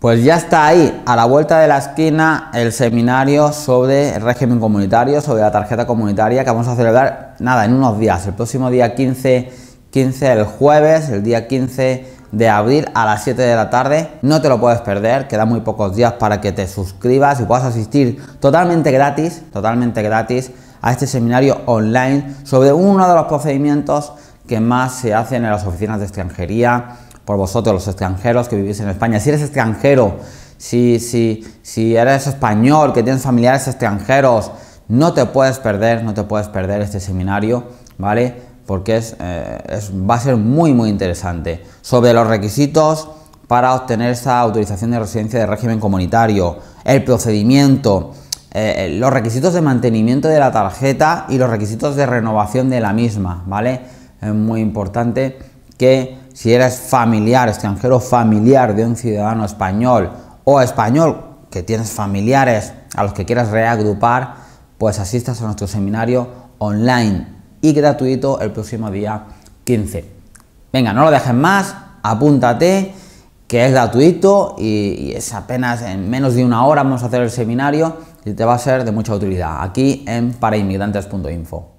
Pues ya está ahí, a la vuelta de la esquina, el seminario sobre el régimen comunitario, sobre la tarjeta comunitaria que vamos a celebrar, nada, en unos días, el próximo día 15, 15 el jueves, el día 15 de abril a las 7 de la tarde. No te lo puedes perder, quedan muy pocos días para que te suscribas y puedas asistir totalmente gratis, totalmente gratis a este seminario online sobre uno de los procedimientos que más se hacen en las oficinas de extranjería por vosotros los extranjeros que vivís en España. Si eres extranjero, si, si, si eres español, que tienes familiares extranjeros, no te puedes perder, no te puedes perder este seminario, ¿vale? Porque es, eh, va a ser muy, muy interesante. Sobre los requisitos para obtener esa autorización de residencia de régimen comunitario, el procedimiento, eh, los requisitos de mantenimiento de la tarjeta y los requisitos de renovación de la misma, ¿vale? Es muy importante que si eres familiar, extranjero familiar de un ciudadano español o español que tienes familiares a los que quieras reagrupar, pues asistas a nuestro seminario online y gratuito el próximo día 15. Venga, no lo dejes más, apúntate, que es gratuito y, es apenas en menos de una hora vamos a hacer el seminario y te va a ser de mucha utilidad aquí en parainmigrantes.info.